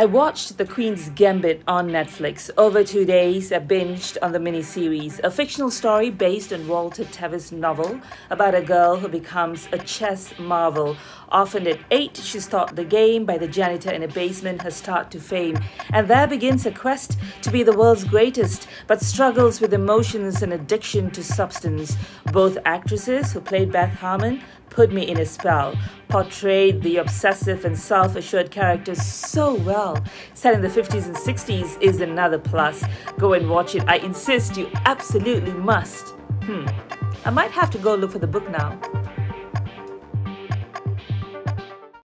I watched The Queen's Gambit on Netflix. Over two days, I binged on the miniseries, a fictional story based on Walter Tevis' novel about a girl who becomes a chess marvel. Often at eight, she's taught the game by the janitor in a basement, her start to fame. And there begins a quest to be the world's greatest, but struggles with emotions and addiction to substance. Both actresses who played Beth Harmon put me in a spell, portrayed the obsessive and self assured character so well. Set in the 50s and 60s is another plus. Go and watch it. I insist you absolutely must. Hmm. I might have to go look for the book now.